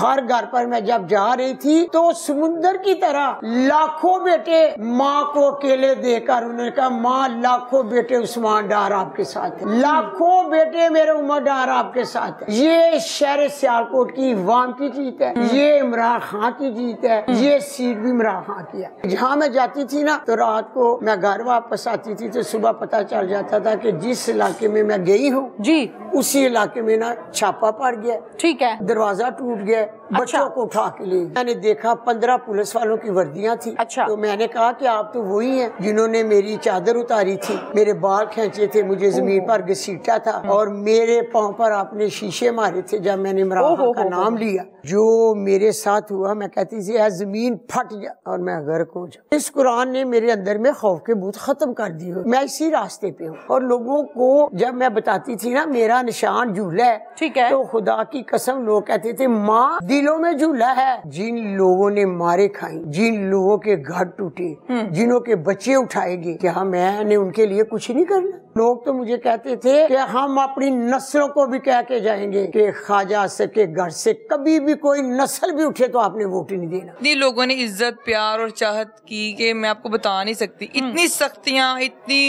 हर घर पर मैं जब जा रही थी तो समुंदर की तरह लाखों बेटे माँ को अकेले देकर उन्होंने कहा माँ लाखों बेटे उस्मान डार आपके साथ है। लाखों बेटे मेरे उमर डार आपके साथ है। ये शहर सियालकोट की वाम की जीत है। ये इमरान खान की जीत है। ये सीट भी इमरान खान की है। जहाँ मैं जाती थी ना तो रात को मैं घर वापस आती थी तो सुबह पता चल जाता था कि जिस इलाके में मैं गई हूँ जी। उसी इलाके में ना छापा पड़ गया। ठीक है। दरवाज़ा टूट गया। like बच्चों को उठा के लिए मैंने देखा पंद्रह पुलिस वालों की वर्दियाँ थी। अच्छा। तो मैंने कहा कि आप तो वही हैं जिन्होंने मेरी चादर उतारी थी। मेरे बाल खेचे थे मुझे ज़मीन पर घसीटा था और मेरे पाँव पर आपने शीशे मारे थे जब मैंने इमरान का। नाम लिया। जो मेरे साथ हुआ मैं कहती थी "ऐ ज़मीन फट जा। और मैं घर को जाऊँ? इस कुरान ने मेरे अंदर में खौफ के बूथ खत्म कर दी मैं इसी रास्ते पे हूँ। और लोगों को जब मैं बताती थी ना मेरा निशान झूला है ठीक है। तो खुदा की कसम लोग कहते थे माँ दिलों में झूला है। जिन लोगों ने मारे खाए जिन लोगों के घर टूटे जिनों के बच्चे उठाएँगे क्या मैंने उनके लिए कुछ नहीं करना? लोग तो मुझे कहते थे कि हम अपनी नस्लों को भी कह के जाएँगे कि ख्वाजा से के घर से कभी भी कोई नस्ल भी उठे तो आपने वोट ही नहीं देना। इतनी लोगों ने इज़्ज़त प्यार और चाहत की कि मैं आपको बता नहीं सकती। इतनी सख्तियाँ इतनी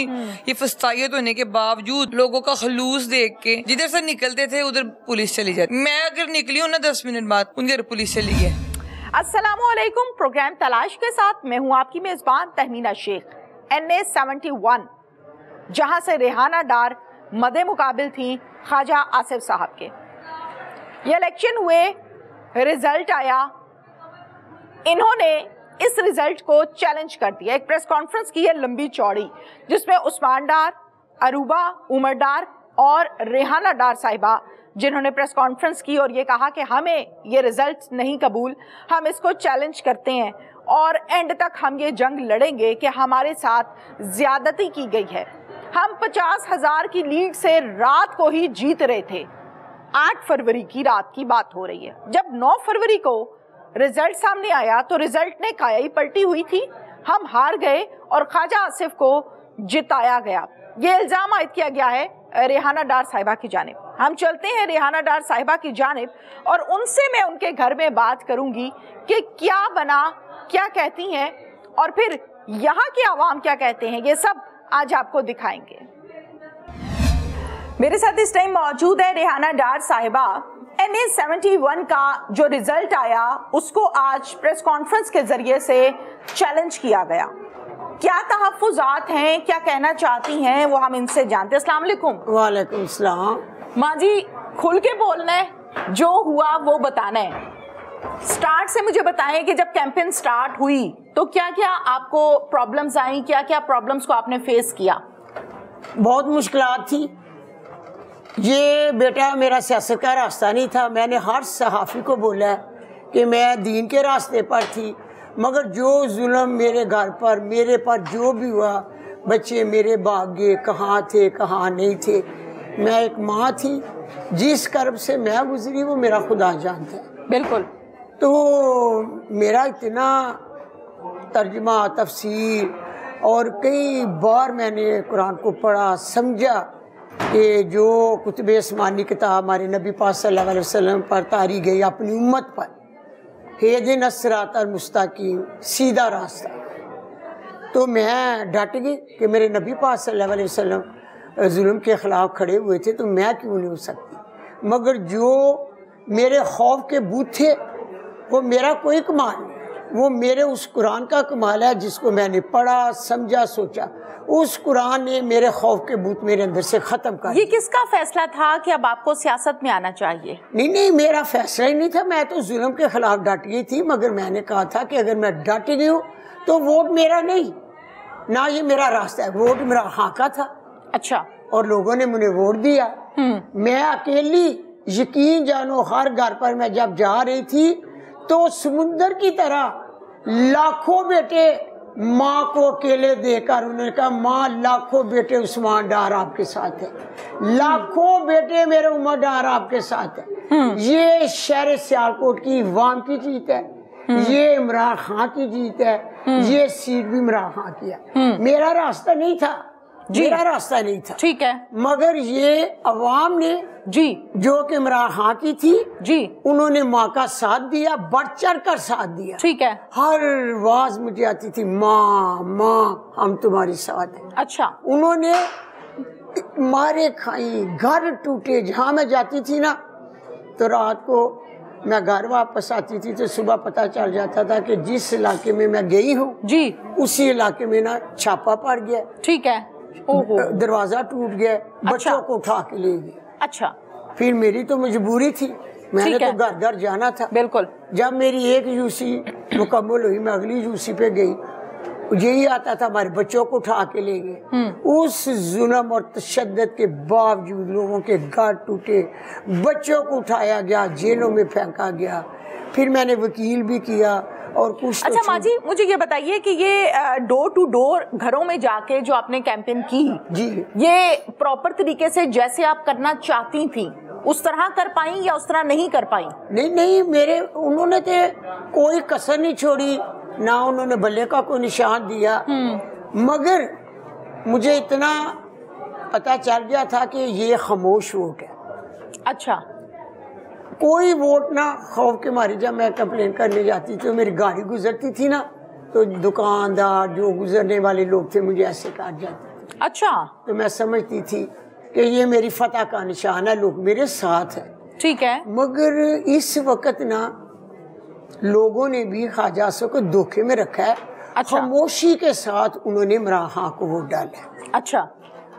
ये फस्तायत होने के बावजूद लोगों का खलूस देख के जिधर से निकलते थे उधर पुलिस चली जाती। मैं अगर निकली हूँ ना दस मिनट बाद उनके पुलिस चली गई। असलकुम प्रोग्राम तलाश के साथ मैं हूँ आपकी मेजबान Tahmina Shaikh N A seventy one. जहाँ से रेहाना डार मदे मुकाबिल थी ख्वाजा आसिफ साहब के। ये इलेक्शन हुए रिज़ल्ट आया। इन्होंने इस रिज़ल्ट को चैलेंज कर दिया। एक प्रेस कॉन्फ्रेंस की है लंबी चौड़ी, जिसमें उस्मान डार, अरूबा, उमर डार और रेहाना डार साहिबा, जिन्होंने प्रेस कॉन्फ्रेंस की और ये कहा कि हमें ये रिज़ल्ट नहीं कबूल, हम इसको चैलेंज करते हैं और एंड तक हम ये जंग लड़ेंगे कि हमारे साथ ज्यादती की गई है। हम पचास हज़ार की लीड से रात को ही जीत रहे थे। आठ फरवरी की रात की बात हो रही है। जब 9 फरवरी को रिज़ल्ट सामने आया तो रिज़ल्ट ने काया ही पलटी हुई थी। हम हार गए और ख्वाजा आसिफ को जिताया गया। ये इल्ज़ाम आयद किया गया है रेहाना डार साहिबा की जानब। हम चलते हैं रेहाना डार साहिबा की जानब और उनसे मैं उनके घर में बात करूँगी कि क्या बना, क्या कहती हैं और फिर यहाँ के आवाम क्या कहते हैं। ये सब आज आपको दिखाएँगे। मेरे साथ इस टाइम मौजूद है रेहाना डार साहिबा। एन ए का जो रिज़ल्ट आया उसको आज प्रेस कॉन्फ्रेंस के ज़रिए से चैलेंज किया गया। क्या तहफात हैं? क्या कहना चाहती हैं? वो हम इनसे जानते हैं। अस्सलाम वालेकुम। वालेकुम सलाम। माँ जी खुल के बोलना है। जो हुआ वो बताना है। स्टार्ट से मुझे बताएँ कि जब कैंपेन स्टार्ट हुई तो क्या क्या आपको प्रॉब्लम्स आई? क्या क्या प्रॉब्लम्स को आपने फेस किया? बहुत मुश्किल थी। ये बेटा मेरा सियासत का रास्ता नहीं था। मैंने हर सहाफ़ी को बोला कि मैं दीन के रास्ते पर थी मगर जो जुल्म मेरे घर पर मेरे पर जो भी हुआ बच्चे मेरे भाग गए कहाँ थे कहाँ नहीं थे। मैं एक माँ थी। जिस कर्ब से मैं गुजरी वो मेरा खुदा जानता है। बिल्कुल। तो मेरा इतना तर्जमा तफसीर और कई बार मैंने कुरान को पढ़ा, समझा कि जो कुतब आसमानी किताब हमारे नबी पाक सल्लल्लाहु पर तारी गई अपनी उम्मत पर हेदिन असरात मुस्तकीम, सीधा रास्ता। तो मैं डट गई कि मेरे नबी पाक सल्लल्लाहु अलैहि वसल्लम जुल्म के ख़िलाफ़ खड़े हुए थे तो मैं क्यों नहीं हो सकती? मगर जो मेरे खौफ के बूथ थे वो मेरा कोई कमाल नहीं। वो मेरे उस कुरान का कमाल है जिसको मैंने पढ़ा समझा सोचा। उस कुरान ने मेरे खौफ के बूत मेरे अंदर से ख़त्म कर ये किसका फैसला था कि अब आपको सियासत में आना चाहिए? नहीं नहीं मेरा फैसला ही नहीं था। मैं तो जुल्म के खिलाफ डट गई थी मगर मैंने कहा था कि अगर मैं डट गई हूँ तो वोट मेरा नहीं। ना ये मेरा रास्ता है वोट मेरा हाँ का था। अच्छा। और लोगों ने मुझे वोट दिया। मैं अकेली यकीन जानो हर घर पर मैं जब जा रही थी तो समुंदर की तरह लाखों बेटे माँ को अकेले देकर उन्होंने कहा माँ लाखों बेटे उस्मान डार आपके साथ है। लाखों बेटे मेरे उमर डार आपके साथ है। ये शहर सियालकोट की वाम की जीत है। ये इमरान खान की जीत है। ये सीट भी इमरान खान की है। मेरा रास्ता नहीं था। मेरा रास्ता नहीं था। ठीक है। मगर ये अवाम ने जी। जो कि इमरान खां की थी जी। उन्होंने माँ का साथ दिया बढ़ चढ़ कर साथ दिया। ठीक है। हर आवाज़ मुझे आती थी माँ माँ हम तुम्हारी साथ हैं। अच्छा। उन्होंने मारे खाई घर टूटे जहाँ मैं जाती थी ना तो रात को मैं घर वापस आती थी तो सुबह पता चल जाता था कि जिस इलाके में मैं गई हूँ जी। उसी इलाके में ना छापा पड़ गया। ठीक है। दरवाज़ा टूट गया अच्छा। बच्चों को उठा के ले गए अच्छा। फिर मेरी तो मजबूरी थी। मैंने तो घर घर जाना था। बिल्कुल। जब मेरी एक यूसी मुकम्मल हुई मैं अगली यूसी पे गई यही आता था हमारे बच्चों को उठा के ले गए उस जुल्म और तशद के बावजूद लोगों के घर टूटे बच्चों को उठाया गया जेलों में फेंका गया। फिर मैंने वकील भी किया। और कुछ तो अच्छा छूट- माँ जी मुझे ये बताइए कि ये डोर टू डोर घरों में जाके जो आपने कैंपेन की जी। ये प्रॉपर तरीके से जैसे आप करना चाहती थी उस तरह कर पाई या उस तरह नहीं कर पाई? नहीं नहीं मेरे उन्होंने तो कोई कसर नहीं छोड़ी ना उन्होंने बल्ले का कोई निशान दिया। मगर मुझे इतना पता चल गया था कि ये खामोश वोट है अच्छा। कोई वोट ना। खौफ के मारे जब मैं कंप्लेन करने जाती थी तो मेरी गाड़ी गुजरती थी ना तो दुकानदार जो गुजरने वाले लोग थे मुझे ऐसे काट जाते अच्छा। तो मैं समझती थी कि ये मेरी फतह का निशान है लोग मेरे साथ हैं। ठीक है। मगर इस वक्त ना लोगों ने भी ख्वाजा को धोखे में रखा है। अच्छा। खामोशी के साथ उन्होंने इमरान खां को वोट डाला अच्छा।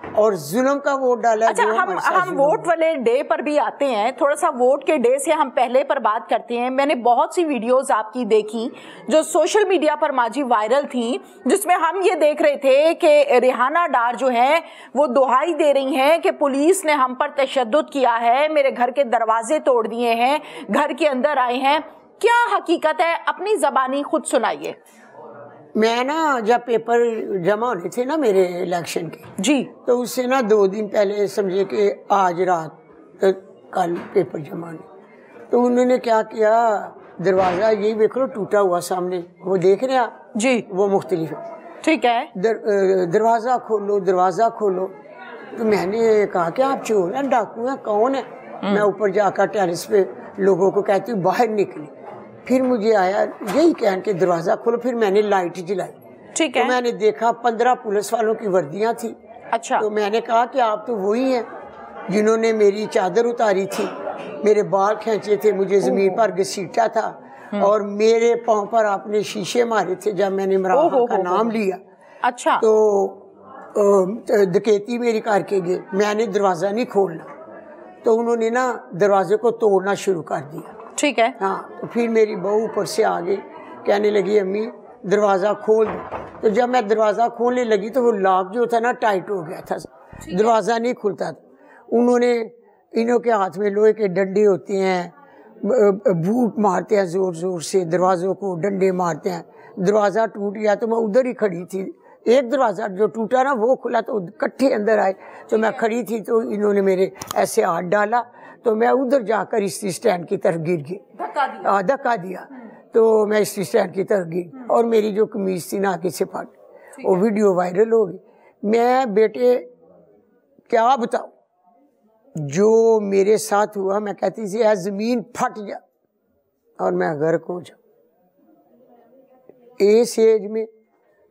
और जुल्म का वोट डाला अच्छा हम हम वोट वाले डे पर भी आते हैं। थोड़ा सा वोट के डे से हम पहले पर बात करते हैं। मैंने बहुत सी वीडियोस आपकी देखी जो सोशल मीडिया पर माजी वायरल थी जिसमें हम ये देख रहे थे कि रिहाना डार जो है वो दुहाई दे रही हैं कि पुलिस ने हम पर तशद किया है मेरे घर के दरवाजे तोड़ दिए हैं घर के अंदर आए हैं। क्या हकीकत है? अपनी जबानी खुद सुनाइए। मैं ना जब पेपर जमा होने थे ना मेरे इलेक्शन के जी। तो उससे ना दो दिन पहले समझे कि आज रात तो कल पेपर जमा होने। तो उन्होंने क्या किया दरवाज़ा यही देख लो टूटा हुआ सामने वो देख रहे हैं आप? जी। वो मुख्तलिफ़ है। ठीक है। दर, दरवाज़ा खोलो दरवाज़ा खोलो। तो मैंने कहा कि आप चोर हैं डाकू हैं कौन है? मैं ऊपर जाकर टेरिस पे लोगों को कहती हूँ बाहर निकली। फिर मुझे आया यही कहन के दरवाज़ा खोलो फिर मैंने लाइट जलाई। ठीक है तो है। मैंने देखा पंद्रह पुलिस वालों की वर्दियाँ थी। अच्छा। तो मैंने कहा कि आप तो वही हैं जिन्होंने मेरी चादर उतारी थी। मेरे बाल खींचे थे मुझे ज़मीन पर घसीटा था। हम्म। और मेरे पाँव पर आपने शीशे मारे थे जब मैंने इमरान का नाम लिया। अच्छा। तो अ, मेरी कार के गए मैंने दरवाज़ा नहीं खोलना। तो उन्होंने ना दरवाजे को तोड़ना शुरू कर दिया। ठीक है। हाँ तो फिर मेरी बहू ऊपर से आ गई कहने लगी अम्मी दरवाज़ा खोल दो। तो जब मैं दरवाज़ा खोलने लगी तो वो लॉक जो था ना टाइट हो गया था। दरवाज़ा नहीं खुलता था। उन्होंने इन्हों के हाथ में लोहे के डंडे होते हैं बूट मारते हैं ज़ोर ज़ोर से दरवाज़ों को डंडे मारते हैं। दरवाज़ा टूट गया तो मैं उधर ही खड़ी थी। एक दरवाज़ा जो टूटा ना वो खुला तो इकट्ठे अंदर आए। तो मैं खड़ी थी तो इन्होंने मेरे ऐसे हाथ डाला तो मैं उधर जाकर इस स्टैंड की तरफ़ गिर गई। धक्का दिया। धक्का दिया। तो मैं इस स्टैंड की तरफ़ गिरी। और मेरी जो कमीज थी ना से फट वो वीडियो वायरल हो गई। मैं बेटे क्या बताऊँ? जो मेरे साथ हुआ मैं कहती थी यार ज़मीन फट जा। और मैं घर को जाऊँ इस एज में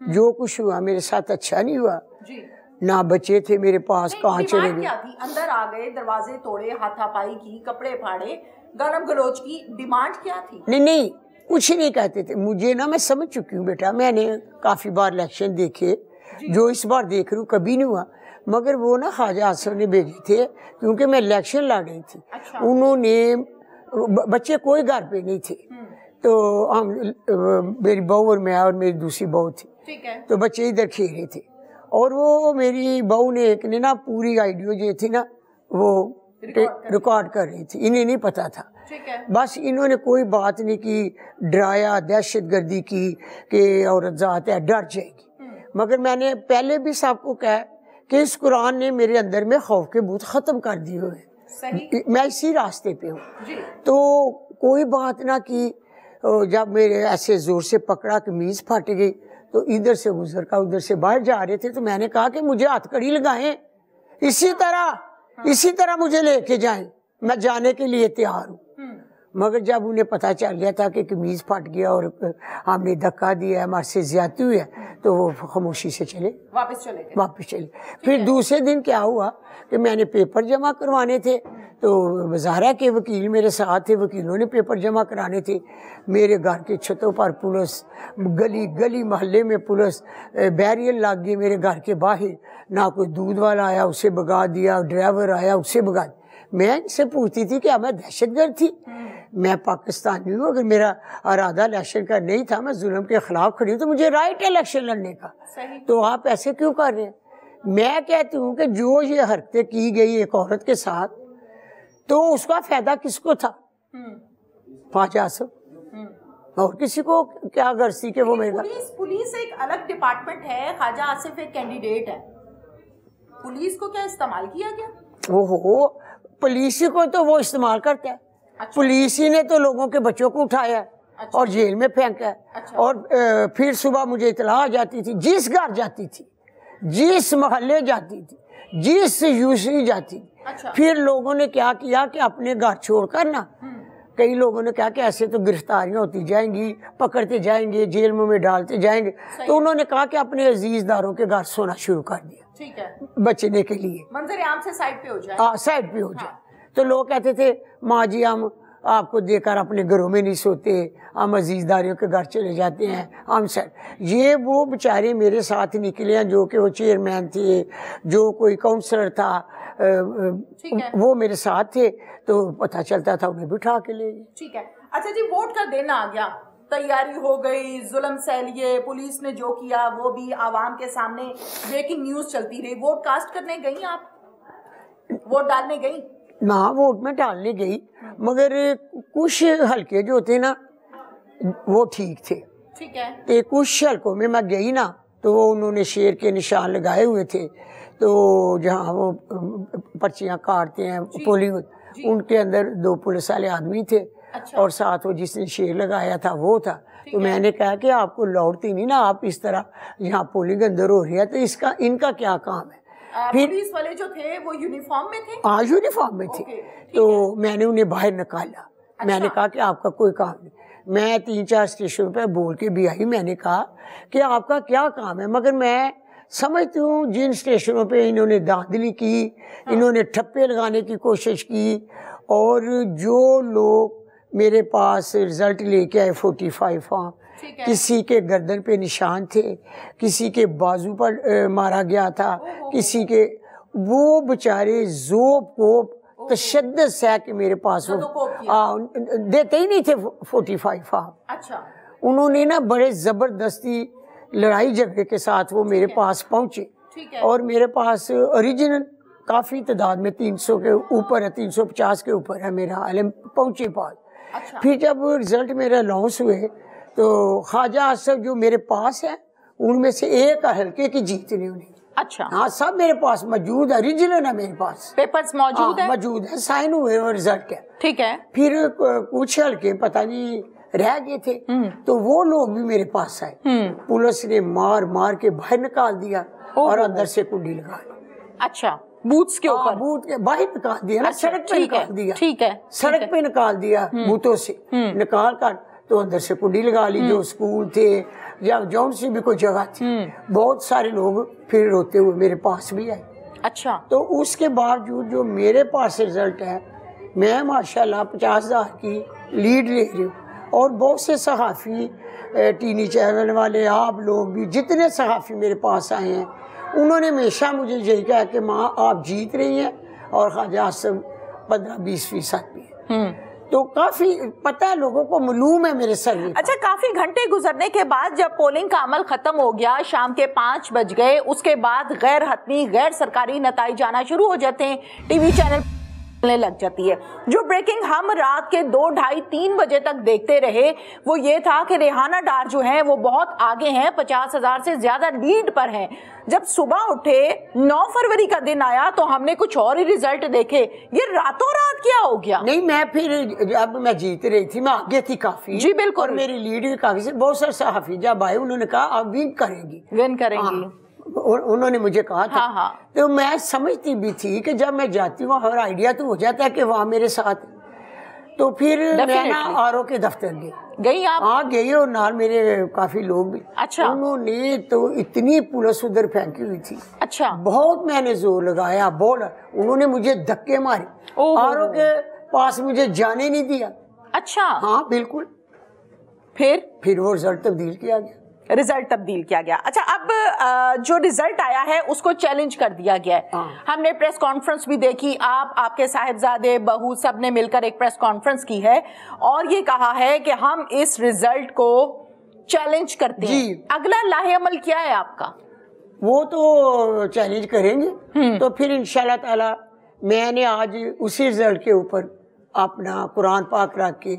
जो कुछ हुआ मेरे साथ अच्छा नहीं हुआ। जी। ना बच्चे थे मेरे पास कहाँ चले गए? अंदर आ गए दरवाजे तोड़े हाथापाई की कपड़े फाड़े गालम गलोच की डिमांड क्या थी? नहीं नहीं कुछ नहीं कहते थे। मुझे ना मैं समझ चुकी हूँ बेटा मैंने काफ़ी बार इलेक्शन देखे जो। इस बार देख रही हूँ कभी नहीं हुआ। मगर वो ना ख्वाजा आसफ ने भेजे थे क्योंकि मैं इलेक्शन लड़ रही थी। अच्छा। उन्होंने बच्चे कोई घर पे नहीं थे। तो हम मेरी बहू और मैं और मेरी दूसरी बहू थी। ठीक है। तो बच्चे इधर खेल रहे थे। और वो मेरी बहू ने एक ने ना पूरी आइडियो जो थी ना वो रिकॉर्ड कर रही थी। इन्हें नहीं पता था। बस इन्होंने कोई बात नहीं की डराया दहशत गर्दी की कि औरत जात है डर जाएगी। मगर मैंने पहले भी सबको कहा कि इस कुरान ने मेरे अंदर में खौफ के भूत ख़त्म कर दिए हुए हैं। मैं इसी रास्ते पे हूँ। तो कोई बात ना की जब मेरे ऐसे ज़ोर से पकड़ा कमीज़ फट गई तो इधर से गुजर का उधर से बाहर जा रहे थे तो मैंने कहा कि मुझे हथकड़ी लगाए। इसी तरह इसी तरह मुझे लेके जाए। मैं जाने के लिए तैयार हूँ। मगर जब उन्हें पता चल गया था कि कमीज फट गया और हमने धक्का दिया है हमारे से ज़्यादा हुई है तो वो खामोशी से चले। वापस चले गए। वापस चले। फिर दूसरे दिन क्या हुआ कि मैंने पेपर जमा करवाने थे तो वजारा के वकील मेरे साथ थे वकीलों ने पेपर जमा कराने थे। मेरे घर के छतों पर पुलिस गली गली मोहल्ले में पुलिस बैरियर लग गई मेरे घर के बाहर। ना कोई दूध वाला आया उसे भगा दिया ड्राइवर आया उसे भगा दिया। मैं इनसे पूछती थी कि मैं दहशत गर्द थी मैं पाकिस्तानी हूँ अगर मेरा इरादा इलेक्शन का नहीं था मैं जुल्म के खिलाफ खड़ी हूँ तो मुझे राइट है इलेक्शन लड़ने का। सही। तो आप ऐसे क्यों कर रहे हैं? मैं कहती हूँ कि जो ये हरकतें की गई एक औरत के साथ तो उसका फ़ायदा किसको था? पाँच आसम और किसी को क्या गर्सी के वो मेरे पुलिस पुलिस एक अलग डिपार्टमेंट है ख्वाजा आसिफ एक कैंडिडेट है। पुलिस को क्या इस्तेमाल किया गया? ओहो पुलिस को तो वो इस्तेमाल करता है। अच्छा। पुलिस ही ने तो लोगों के बच्चों को उठाया अच्छा। और जेल में फेंका है अच्छा। और फिर सुबह मुझे इतला आ जाती थी जिस घर जाती थी जिस मोहल्ले जाती थी जिस यूसी जाती थी अच्छा। फिर लोगों ने क्या किया कि अपने घर छोड़कर ना हम्म। कई लोगों ने कहा कि ऐसे तो गिरफ्तारियाँ होती जाएँगी पकड़ते जाएँगे जेल में डालते जाएँगे तो उन्होंने कहा कि अपने अजीजदारों के घर सोना शुरू कर दिया ठीक है बचने के लिए मंजर आम से साइड पे हो जाए हाँ साइड पे हो जाए तो लोग कहते थे माँ जी हम आपको देकर अपने घरों में नहीं सोते हम अजीजदारियों के घर चले जाते हैं हम सर ये वो बेचारे मेरे साथ निकले हैं जो कि वो चेयरमैन थे जो कोई काउंसलर था वो मेरे साथ थे तो पता चलता था उन्हें बिठा के ले ठीक है। अच्छा जी वोट का दिन आ गया। तैयारी हो गई जुल्म सहलिए पुलिस ने जो किया वो भी आवाम के सामने ब्रेकिंग न्यूज़ चलती रही। वोट कास्ट करने गई आप? वोट डालने गई? ना वोट में डालने गई मगर कुछ हल्के जो थे ना वो ठीक थे। ठीक है। तो कुछ हल्कों में मैं गई ना तो वो उन्होंने शेर के निशान लगाए हुए थे। तो जहाँ वो पर्चियाँ काटते हैं पोलिंग उनके अंदर दो पुलिस वाले आदमी थे। अच्छा। और साथ वो जिसने शेर लगाया था वो था। तो मैंने कहा कि आपको लौटती नहीं ना आप इस तरह यहाँ पोलिंग अंदर हो रही है तो इसका इनका क्या काम है? फिर- पुलिस वाले जो थे वो यूनिफॉर्म में थे? आज यूनिफॉर्म में थे। तो मैंने उन्हें बाहर निकाला। अच्छा। मैंने कहा कि आपका कोई काम नहीं। मैं तीन चार स्टेशन पर बोल के भी आई। मैंने कहा कि आपका क्या काम है? मगर मैं समझती हूँ जिन स्टेशनों पे इन्होंने धांधली की हाँ। इन्होंने ठप्पे लगाने की कोशिश की और जो लोग मेरे पास रिज़ल्ट लेके आए फोर्टी फाइव फॉर्म है किसी के गर्दन पे निशान थे किसी के बाजू पर मारा गया था किसी के वो बेचारे जोब कोप तशद सह के मेरे पास वो उन- देते ही नहीं थे फोर्टी फाइव फार्म अच्छा। उन्होंने ना बड़े ज़बरदस्ती लड़ाई झगड़े के साथ वो मेरे पास पहुँचे। और मेरे पास ओरिजिनल काफ़ी तादाद में 300 के ऊपर है 350 के ऊपर है मेरा आलम पहुँचे पास। अच्छा। फिर जब रिज़ल्ट मेरे अनाउंस हुए तो ख्वाजा असफ जो मेरे पास है उनमें से एक हल्के की जीत नहीं उन्हें अच्छा। हाँ सब मेरे पास मौजूद है ओरिजिनल है मेरे पास। पेपर्स मौजूद हाँ, है? मौजूद है साइन हुए हैं रिज़ल्ट के। ठीक है। फिर कुछ हल्के पता नहीं रह गए थे। तो वो लोग भी मेरे पास आए। हम्म। पुलिस ने मार मार के बाहर निकाल दिया और अंदर से कुंडी लगा दी अच्छा बूथ्स के हाँ, ऊपर? बूथ के बाहर निकाल दिया ना अच्छा, सड़क पे है, निकाल दिया। ठीक है, सड़क पे निकाल दिया बूथों से। निकाल कर तो अंदर से कुंडी लगा ली जो स्कूल थे या जौन सी भी कोई जगह थी। बहुत सारे लोग फिर रोते हुए मेरे पास भी आए। अच्छा। तो उसके बावजूद जो मेरे पास रिज़ल्ट है मैं माशाल्लाह पचास हज़ार की लीड ले रही हूँ। और बहुत से सहाफ़ी टीनी चैनल वाले आप लोग भी जितने सहाफ़ी मेरे पास आए हैं उन्होंने हमेशा मुझे यही कहा कि माँ आप जीत रही हैं और ख्वाजा आसम पंद्रह बीस फ़ीसद भी हम्म। तो काफ़ी पता लोगों को मालूम है मेरे सर अच्छा काफ़ी घंटे गुजरने के बाद जब पोलिंग का अमल खत्म हो गया, शाम के पाँच बज गए, उसके बाद गैर हतमी, गैर सरकारी नतज आना शुरू हो जाते हैं। टीवी चैनल लग जाती है। जो ब्रेकिंग हम रात के दो ढाई तीन बजे तक देखते रहे वो ये था कि रेहाना डार जो है वो बहुत आगे हैं पचास हज़ार से ज़्यादा लीड पर हैं। जब सुबह उठे 9 फरवरी का दिन आया तो हमने कुछ और ही रिज़ल्ट देखे। ये रातों रात क्या हो गया? नहीं मैं फिर अब मैं जीत रही थी मैं आगे थी काफ़ी। जी, बिल्कुल। और मेरी लीड काफ़ी से बहुत सारे सहाफी जब आए उन्होंने कहा अब विन करेंगी। विन करेंगी। हाँ, उन्होंने मुझे कहा था। हाँ, हाँ। तो मैं समझती भी थी कि जब मैं जाती हूँ हर आइडिया तो हो जाता है कि वहाँ मेरे साथ तो फिर मैं ना आर के दफ्तर गई। गई आप? हाँ गई और नाल मेरे काफ़ी लोग भी। अच्छा। उन्होंने तो इतनी पुलिस उधर फेंकी हुई थी। अच्छा। बहुत मैंने ज़ोर लगाया बोल उन्होंने मुझे धक्के मारे। आर के पास मुझे जाने नहीं दिया। अच्छा। हाँ बिल्कुल। फिर? फिर वो रिज़ल्ट तब्दील किया गया। रिज़ल्ट तब्दील किया गया। अच्छा अब जो रिज़ल्ट आया है उसको चैलेंज कर दिया गया है। हाँ। हमने प्रेस कॉन्फ्रेंस भी देखी आप आपके साहेबजादे बहू सबने मिलकर एक प्रेस कॉन्फ्रेंस की है और ये कहा है कि हम इस रिज़ल्ट को चैलेंज करते हैं। अगला लाहे अमल क्या है आपका? वो तो चैलेंज करेंगे। तो फिर इंशाल्लाह ताला मैंने आज उसी रिज़ल्ट के ऊपर अपना कुरान पाक रख के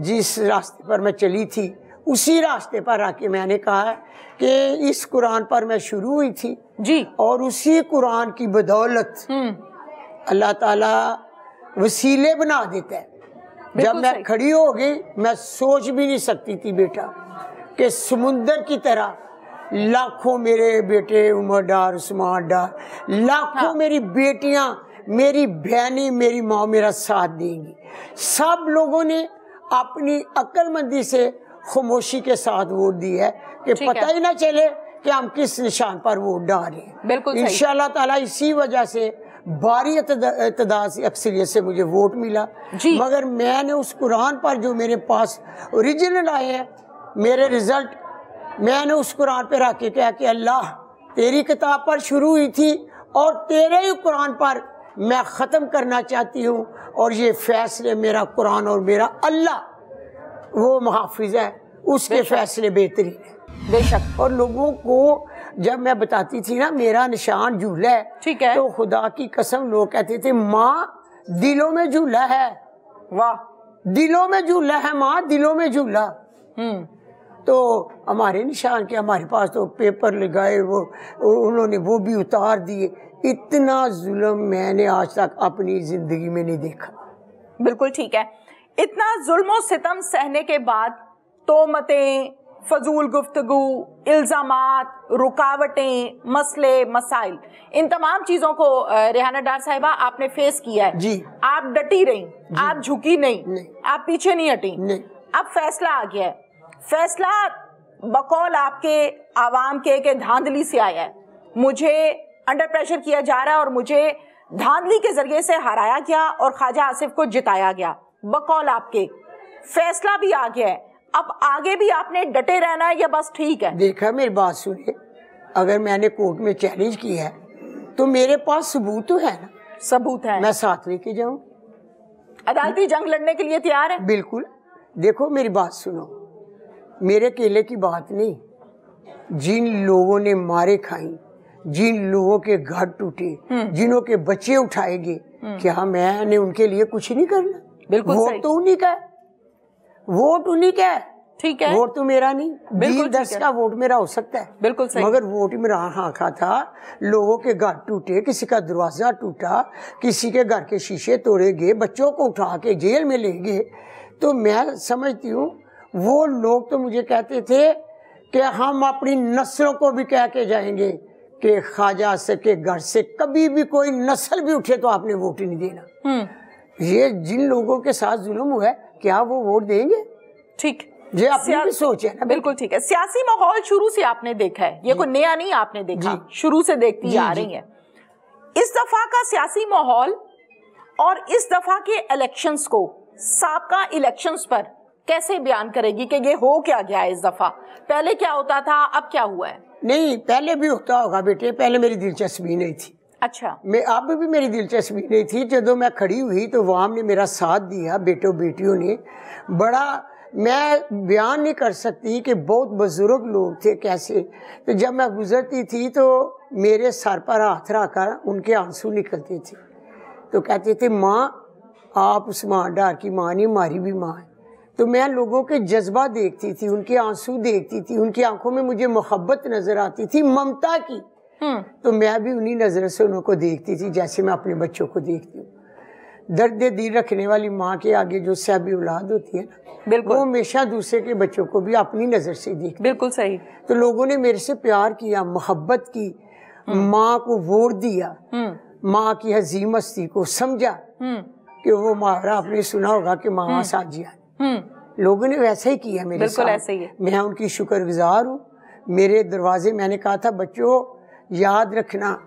जिस रास्ते पर मैं चली थी उसी रास्ते पर आके मैंने कहा है कि इस कुरान पर मैं शुरू हुई थी। जी। और उसी कुरान की बदौलत हम्म। अल्लाह ताला वसीले बना देता है। जब मैं खड़ी हो गई मैं सोच भी नहीं सकती थी बेटा कि समुंदर की तरह लाखों मेरे बेटे उमर डार उस्मान डार लाखों हाँ। मेरी बेटियाँ मेरी बहनें मेरी माँ मेरा साथ देंगी। सब लोगों ने अपनी अक्लमंदी से खामोशी के साथ वोट दी है कि पता है। ही ना चले कि हम किस निशान पर वोट डाल रहे हैं बिल्कुल इन इंशाल्लाह ताला इसी वजह से भारी इतदाद अक्सरियत से मुझे वोट मिला। मगर मैंने उस कुरान पर जो मेरे पास ओरिजिनल आए हैं मेरे रिज़ल्ट मैंने उस कुरान पर रख के कहा कि अल्लाह तेरी किताब पर शुरू हुई थी और तेरे ही कुरान पर मैं ख़त्म करना चाहती हूँ और ये फैसले मेरा कुरान और मेरा अल्लाह वो मुहाफिज है उसके फैसले बेहतरीन है। बेशक। और लोगों को जब मैं बताती थी ना मेरा निशान झूला है ठीक है। तो खुदा की कसम लोग कहते थे माँ दिलों में झूला है। वाह। दिलों में झूला है माँ दिलों में झूला। हम्म। तो हमारे निशान के हमारे पास तो पेपर लगाए वो उन्होंने वो भी उतार दिए। इतना जुल्म मैंने आज तक अपनी ज़िंदगी में नहीं देखा। बिल्कुल ठीक है। इतना जुल्म सितम सहने के बाद तोमतें फजूल गुफ्तगु इल्ज़ाम रुकावटें मसले मसाइल इन तमाम चीज़ों को रेहाना डार साहिबा आपने फेस किया है जी। आप डटी रही आप झुकी नहीं, नहीं। आप पीछे नहीं हटी नहीं। अब फैसला आ गया है फैसला बकौल आपके आवाम के के धांधली से आया है मुझे अंडर प्रेशर किया जा रहा है और मुझे धांधली के ज़रिए से हराया गया और ख्वाजा आसिफ को जिताया गया बकौल आपके। फैसला भी आ गया है। अब आगे भी आपने डटे रहना है या बस ठीक है? देखा मेरी बात सुनिए। अगर मैंने कोर्ट में चैलेंज किया है तो मेरे पास सबूत तो है ना? सबूत है। मैं साथ लेके जाऊँ? अदालती जंग लड़ने के लिए तैयार है? बिल्कुल। देखो मेरी बात सुनो। मेरे केले की बात नहीं। जिन लोगों ने मारे खाई जिन लोगों के घर टूटे हम्म। जिनों के बच्चे उठाएँगे क्या मैंने उनके लिए कुछ नहीं करना? बिल्कुल वोट तो उन्हीं का है। वोट उन्हीं का है। ठीक है। वोट तो मेरा नहीं। बिल्कुल दस का वोट मेरा हो सकता है। बिल्कुल सही। मगर वोट इमरान खान का था। लोगों के घर टूटे किसी का दरवाज़ा टूटा किसी के घर के शीशे तोड़े गए बच्चों को उठा के जेल में ले गए तो मैं समझती हूँ वो लोग तो मुझे कहते थे कि हम अपनी नस्लों को भी कह के जाएँगे कि ख्वाजा से के घर से कभी भी कोई नस्ल भी उठे तो आपने वोट ही नहीं देना। हम्म। ये जिन लोगों के साथ जुल्म हुआ है क्या वो वोट देंगे? ठीक। ये अपनी भी सोच है ना बिल्कुल ठीक है। सियासी माहौल शुरू से आपने देखा है। ये कोई नया नहीं आपने देखा शुरू से देखती आ रही है। इस दफ़ा का सियासी माहौल और इस दफ़ा के इलेक्शंस को साबका इलेक्शंस पर कैसे बयान करेगी कि ये हो क्या गया है इस दफ़ा? पहले क्या होता था अब क्या हुआ है? नहीं पहले भी होता होगा बेटे पहले मेरी दिलचस्पी नहीं थी। अच्छा। मैं अब भी मेरी दिलचस्पी नहीं थी। जब मैं खड़ी हुई तो वहाँ ने मेरा साथ दिया, बेटों बेटियों ने। बड़ा, मैं बयान नहीं कर सकती कि बहुत बुज़ुर्ग लोग थे, कैसे। तो जब मैं गुजरती थी तो मेरे सर पर हाथ रखकर उनके आँसू निकलते थे। तो कहते थे, माँ, आप उस माँ, डार की माँ नहीं हमारी भी माँ है। तो मैं लोगों के जज्बा देखती थी, उनके आँसू देखती थी, उनकी आँखों में मुझे मोहब्बत नज़र आती थी, ममता की। तो मैं भी उन्हीं नज़र से उनको देखती थी जैसे मैं अपने बच्चों को देखती हूँ। दर्द दिल रखने वाली माँ के आगे जो सहबी औलाद होती है ना बिल्कुल। वो हमेशा दूसरे के बच्चों को भी अपनी नज़र से देखती बिल्कुल सही। तो लोगों ने मेरे से प्यार किया मोहब्बत की माँ को वोट दिया हम्म। माँ की हजीम हस्ती को समझा हम्म। कि वो मारा आपने सुना होगा कि माँ साजिया हम्म। लोगों ने वैसा ही किया मेरे बिल्कुल साथ। ऐसे ही है। मैं उनकी शुक्रगुजार हूँ। मेरे दरवाजे मैंने कहा था बच्चों याद रखना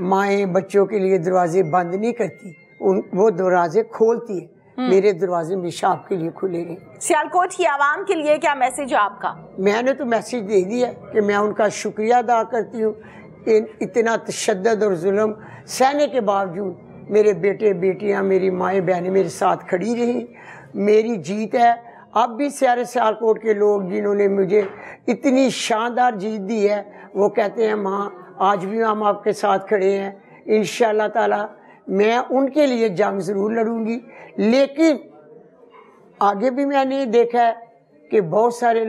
माएँ बच्चों के लिए दरवाजे बंद नहीं करती उन वो दरवाजे खोलती है। हम्म। मेरे दरवाजे हमेशा आपके लिए खुले रहे। सियालकोट की आवाम के लिए क्या मैसेज है आपका? मैंने तो मैसेज दे दिया कि मैं उनका शुक्रिया अदा करती हूँ। इतना तशद और जुल्म सहने के बावजूद मेरे बेटे बेटियाँ मेरी माएँ बहनें मेरे साथ खड़ी रही। मेरी जीत है। अब भी सारे सियालकोट के लोग जिन्होंने मुझे इतनी शानदार जीत दी है वो कहते हैं माँ आज भी हम आपके साथ खड़े हैं। इन ताला मैं उनके लिए जंग ज़रूर लड़ूँगी। लेकिन आगे भी मैंने देखा है कि बहुत सारे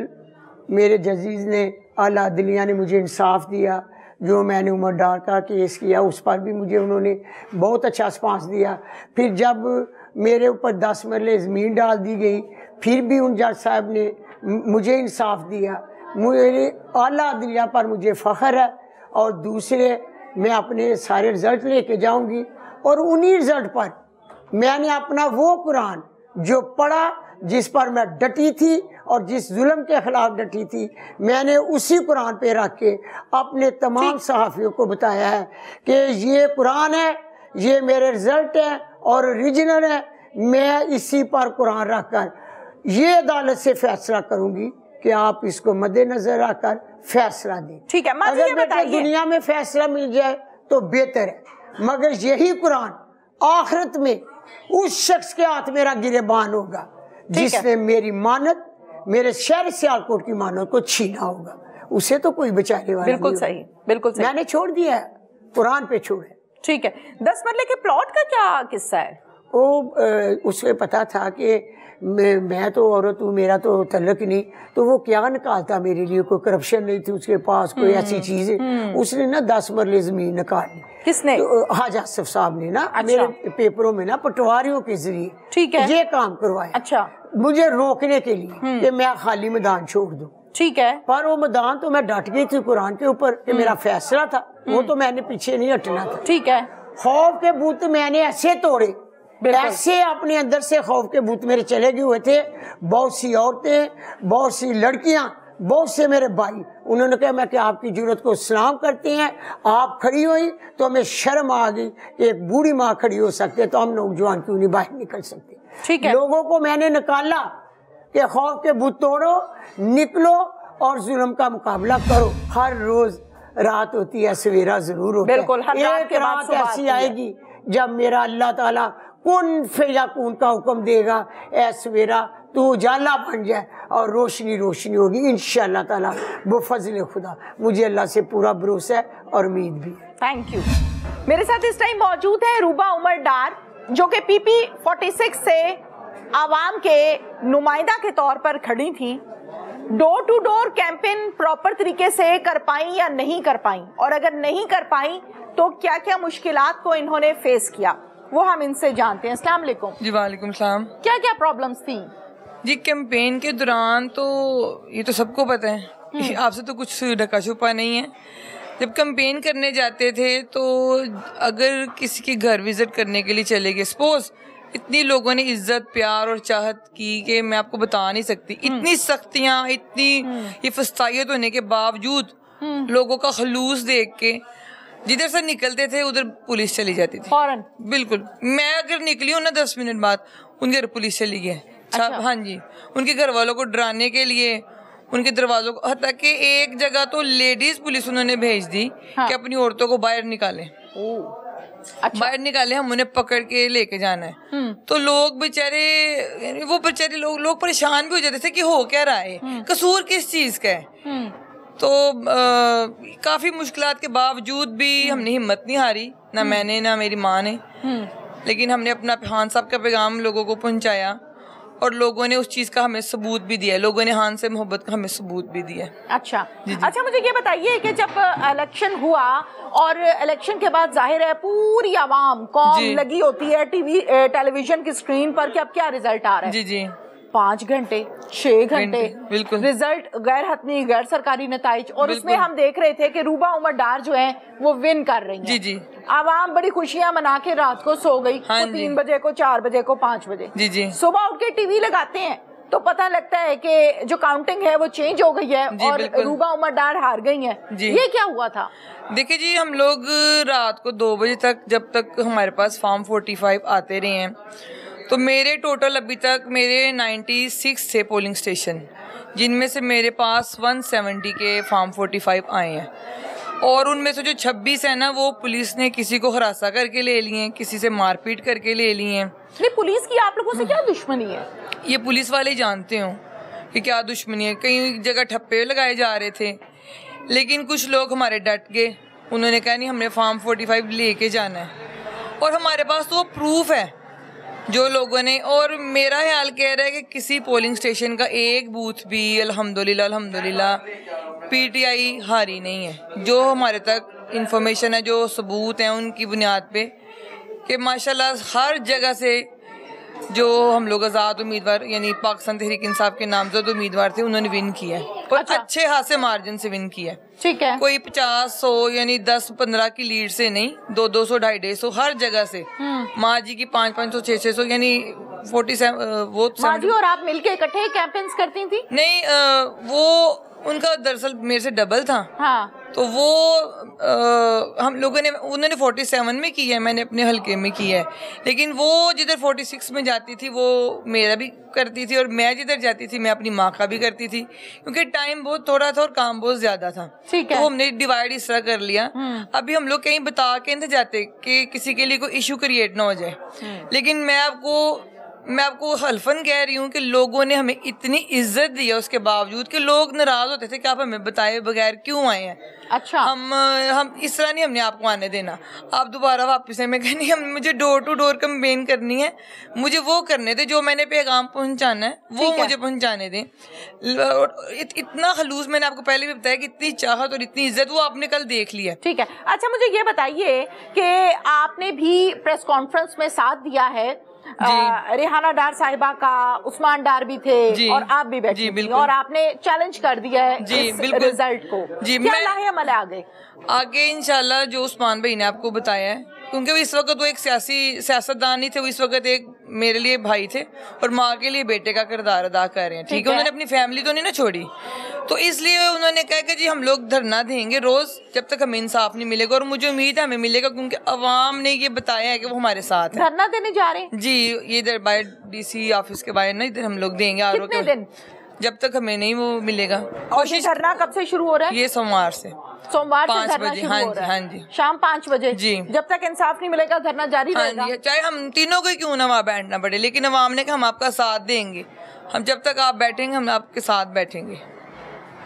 मेरे जजीज ने, आला दिलिया ने मुझे इंसाफ दिया, जो मैंने उमर डार का केस किया, उस पर भी मुझे उन्होंने बहुत अच्छा रिस्पॉन्स दिया। फिर जब मेरे ऊपर दस मरले ज़मीन डाल दी गई, फिर भी उन जज साहब ने मुझे इंसाफ दिया। मेरे अला दिलिया पर मुझे फ़ख्र है और दूसरे मैं अपने सारे रिज़ल्ट लेके जाऊँगी। और उन्हीं रिज़ल्ट पर मैंने अपना वो कुरान जो पढ़ा जिस पर मैं डटी थी और जिस जुल्म के खिलाफ डटी थी मैंने उसी कुरान पे रख के अपने तमाम सहाफ़ियों को बताया है कि ये कुरान है ये मेरे रिज़ल्ट है और ओरिजिनल है। मैं इसी पर कुरान रख कर ये अदालत से फैसला करूँगी कि आप इसको मद्देनजर रखकर फैसला दे। ठीक है अगर बेटे दुनिया में फैसला मिल जाए तो बेहतर है। मगर यही कुरान आखिरत में उस शख्स के हाथ मेरा गिरेबान होगा जिसने मेरी मानत मेरे शहर सियालकोट की मानत को छीना होगा। उसे तो कोई बचाने वाला बिल्कुल सही बिल्कुल सही। मैंने छोड़ दिया है कुरान पे छोड़े ठीक है दस मरले के प्लॉट का क्या किस्सा है? वो उसे पता था कि मैं, मैं तो औरत हूँ मेरा तो तलक नहीं। तो वो क्या निकालता मेरे लिए? कोई करप्शन नहीं थी उसके पास कोई हम्म, ऐसी चीज़। है उसने ना दस मरले ज़मीन निकाल। ली किसने? तो हाज आसिफ साहब ने ना अच्छा। मेरे पेपरों में ना पटवारियों के ज़रिए ठीक है। ये काम करवाया। अच्छा। मुझे रोकने के लिए हम्म। कि मैं खाली मैदान छोड़ दूँ। ठीक है। पर वो मैदान तो मैं डट गई थी कुरान के ऊपर हम्म। मेरा फैसला था। वो तो मैंने पीछे नहीं हटना था। ठीक है। खौफ के बूत मैंने ऐसे तोड़े। ऐसे अपने अंदर से खौफ के बूत मेरे चले गए हुए थे। बहुत सी औरतें बहुत सी लड़कियाँ बहुत से मेरे भाई। उन्होंने कहा मैं कि आपकी ज़रूरत को सलाम करते हैं? आप खड़ी हुई तो हमें शर्म आ गई कि एक बूढ़ी माँ खड़ी हो सकती है तो हम नौजवान क्यों नहीं बाहर निकल सकते? ठीक है। लोगों को मैंने निकाला कि खौफ के बुत तोड़ो निकलो और जुल्म का मुकाबला करो। हर रोज रात होती है सवेरा ज़रूर होता है। बिल्कुल, हर रात एक के बाद रात ऐसी आएगी जब मेरा अल्लाह ताला कुन फयाकून का हुक्म देगा? ए सवेरा तू उजाला बन जाए और रोशनी रोशनी होगी। इन ताला वो फजल खुदा, मुझे अल्लाह से पूरा भरोसा है और उम्मीद भी थैंक यू मेरे साथ इस टाइम मौजूद है रूबा उमर डार, जो कि पीपी 46 से आवाम के नुमाइंदा के तौर पर खड़ी थी। Door to door campaign proper तरीके से कर पाई या नहीं कर पाई? और अगर नहीं कर पाई तो क्या क्या मुश्किलात को इन्होंने फेस किया? वो हम इनसे जानते हैं। अस्सलाम वालेकुम। जी वालेकुम सलाम। क्या क्या प्रॉब्लम्स थी? जी कैंपेन के दौरान तो ये तो सबको पता है। आपसे तो कुछ ढका छुपा नहीं है। जब कैंपेन करने जाते थे तो अगर किसी के घर विज़िट करने के लिए चले गए सपोज़ इतनी लोगों ने इज़्ज़त प्यार और चाहत की कि मैं आपको बता नहीं सकती। इतनी सख्तियाँ इतनी ये फस्तायत होने के बावजूद लोगों का खलूस देख के जिधर से निकलते थे उधर पुलिस चली जाती थी। फ़ौरन? बिल्कुल। मैं अगर निकली हूँ ना दस मिनट बाद उनके घर पुलिस चली गई। अच्छा। अच्छा हाँ जी। उनके घर वालों को डराने के लिए उनके दरवाजों को हत्या कि एक जगह तो लेडीज़ पुलिस उन्होंने भेज दी हाँ। कि अपनी औरतों को बाहर निकाले। अच्छा। बाहर निकाले हम उन्हें पकड़ के लेके जाना है। हम्म। तो लोग बेचारे वो बेचारे लोग लोग परेशान भी हो जाते थे कि हो क्या रहा है? कसूर किस चीज़ का है? हम्म। तो काफ़ी मुश्किल के बावजूद भी हमने हिम्मत नहीं हारी ना मैंने ना मेरी माँ ने। हम्म। लेकिन हमने अपना खान साहब का पैगाम लोगों को पहुँचाया और लोगों ने उस चीज़ का हमें सबूत भी दिया लोगों ने हान से मोहब्बत का हमें सबूत भी दिया अच्छा। अच्छा मुझे ये बताइए कि जब इलेक्शन हुआ और इलेक्शन के बाद ज़ाहिर है पूरी आवाम कौम लगी होती है टीवी टेलीविज़न की स्क्रीन पर कि अब क्या रिज़ल्ट आ रहा है। जी जी। पाँच घंटे छह घंटे। बिल्कुल। रिज़ल्ट गैर हतमी गैर सरकारी नतज और उसमें हम देख रहे थे कि रूबा उमर डार जो है वो विन कर रही हैं। जी, जी। आवाम बड़ी खुशियाँ मना के रात को सो गई। हाँ जी। तीन बजे को चार बजे को पाँच बजे। जी, जी। सुबह उठ के टीवी लगाते हैं तो पता लगता है कि जो काउंटिंग है वो चेंज हो गई है और रूबा उमर डार हार गई है। ये क्या हुआ था? देखिए जी हम लोग रात को दो बजे तक जब तक हमारे पास फॉर्म 45 आते रहे हैं तो मेरे टोटल अभी तक मेरे 96 थे पोलिंग स्टेशन जिनमें से मेरे पास 170 के फॉर्म 45 आए हैं। और उनमें से जो 26 है ना वो पुलिस ने किसी को हरासा करके ले लिए हैं किसी से मारपीट करके ले लिए हैं। नहीं पुलिस की आप लोगों से क्या दुश्मनी है? ये पुलिस वाले जानते हो कि क्या दुश्मनी है। कई जगह ठप्पे लगाए जा रहे थे लेकिन कुछ लोग हमारे डट गए। उन्होंने कहा नहीं हमने फॉर्म 45 लेके जाना है। और हमारे पास तो वो प्रूफ है। जो लोगों ने, और मेरा ख्याल कह रहा है कि किसी पोलिंग स्टेशन का एक बूथ भी अल्हम्दुलिल्लाह अल्हम्दुलिल्लाह पीटीआई हारी नहीं है। जो हमारे तक इंफॉर्मेशन है, जो सबूत हैं उनकी बुनियाद पे, कि माशाल्लाह हर जगह से जो हम लोग आज़ाद उम्मीदवार यानी पाकिस्तान तहरीक इंसाफ के नामजद उम्मीदवार थे उन्होंने विन किया है। और अच्छा। अच्छे खासे मार्जिन से विन किया है। ठीक है। कोई पचास सौ यानी दस पंद्रह की लीड से नहीं दो दो सौ ढाई ढाई सौ हर जगह से। हम्म। माँ जी की पाँच पाँच सौ छह छह सौ यानी फोर्टी सेवन वो माँ जी और आप मिलके इकट्ठे कैंपेन्स करती थी? नहीं अ, वो उनका दरअसल मेरे से डबल था। हाँ। तो वो आ, हम लोगों ने उन्होंने 47 में की है मैंने अपने हलके में की है। लेकिन वो जिधर 46 में जाती थी वो मेरा भी करती थी और मैं जिधर जाती थी मैं अपनी माँ का भी करती थी। क्योंकि टाइम बहुत थोड़ा था और काम बहुत ज़्यादा था। ठीक है। तो हमने डिवाइड इस तरह कर लिया। हम्म। अभी हम लोग कहीं बता के नहीं जाते कि किसी के लिए कोई इशू क्रिएट ना हो जाए। हम्म। लेकिन मैं आपको मैं आपको हल्फन कह रही हूँ कि लोगों ने हमें इतनी इज़्ज़त दी है उसके बावजूद कि लोग नाराज़ होते थे कि आप हमें बताए बगैर क्यों आए हैं? अच्छा। हम हम इस तरह नहीं हमने आपको आने देना। आप दोबारा वापस है मैं कहनी हम मुझे डोर टू डोर कंपेन करनी है। मुझे वो करने दे जो मैंने पैगाम पहुँचाना है। वो है। मुझे पहुँचाने दें। इत, इतना खलूस मैंने आपको पहले भी बताया कि इतनी चाहत और इतनी इज़्ज़त वो आपने कल देख लिया। ठीक है। अच्छा मुझे ये बताइए कि आपने भी प्रेस कॉन्फ्रेंस में साथ दिया है रेहाना डार साहिबा का उस्मान डार भी थे और आप भी बैठे जी, और आपने चैलेंज कर दिया है जी, इस बिल्कुल। रिज़ल्ट को। जी, क्या मैं- आगे? आगे इंशाल्लाह जो उस्मान भाई ने आपको बताया है क्योंकि वो इस वक्त वो एक सियासी सियासतदान नहीं थे वो इस वक्त एक मेरे लिए भाई थे और माँ के लिए बेटे का किरदार अदा कर रहे हैं। ठीक है। उन्होंने अपनी फैमिली तो नहीं ना छोड़ी। तो इसलिए उन्होंने कहा कि जी हम लोग धरना देंगे रोज जब तक हमें इंसाफ नहीं मिलेगा और मुझे उम्मीद है हमें मिलेगा क्योंकि अवाम ने ये बताया है कि वो हमारे साथ है। धरना देने जा रहे हैं? जी ये इधर बाहर डीसी ऑफ़िस के बाहर ना इधर हम लोग देंगे आर कितने दिन? जब तक हमें नहीं वो मिलेगा। और ये कोशिश धरना कब से शुरू हो रहा है? ये सोमवार से। सोमवार से धरना बजे, शुरू हाँ हो जी, रहा है। हाँ जी। शाम पाँच बजे। जी। जब तक इंसाफ नहीं मिलेगा धरना जारी हाँ रहेगा। चाहे हम तीनों को क्यों ना वहाँ बैठना पड़े लेकिन अवाम ने कहा हम आपका साथ देंगे। हम जब तक आप बैठेंगे हम आपके साथ बैठेंगे।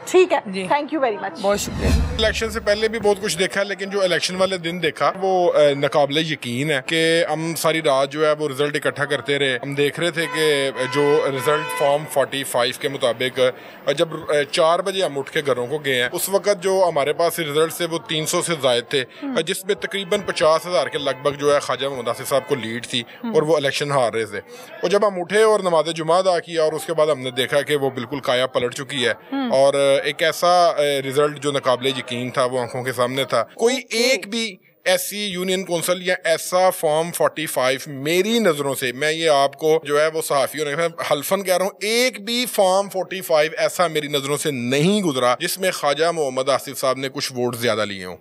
ठीक है। जी। थैंक यू वेरी मच बहुत शुक्रिया। इलेक्शन से पहले भी बहुत कुछ देखा है लेकिन जो इलेक्शन वाले दिन देखा वो नाकाबले यकीन है कि हम सारी रात जो है वो रिज़ल्ट इकट्ठा करते रहे। हम देख रहे थे कि जो रिज़ल्ट फॉर्म 45 के मुताबिक जब चार बजे हम उठ के घरों को गए हैं उस वक्त जो हमारे पास रिज़ल्ट थे वो 300 से जायद थे जिसमें तकरीबन पचास हज़ार के लगभग जो है ख्वाजा मोहम्मद आसिफ साहब को लीड थी और वो इलेक्शन हार रहे थे। और जब हम उठे और नमाज़ जुमा अदा किया और उसके बाद हमने देखा कि वो बिल्कुल काया पलट चुकी है और एक ऐसा रिज़ल्ट जो नाकाबले यकीन था, वो आँखों के सामने था। कोई एक भी ऐसी यूनियन कौंसिल या ऐसा फॉर्म 45 मेरी नज़रों से, मैं ये आपको जो है, वो सहाफ़ियों ने हल्फन कह रहा हूँ, एक भी फॉर्म 45 ऐसा मेरी नज़रों से नहीं गुजरा, जिसमें ख्वाजा मोहम्मद आसिफ साहब ने कुछ वोट ज़्यादा लिए हों।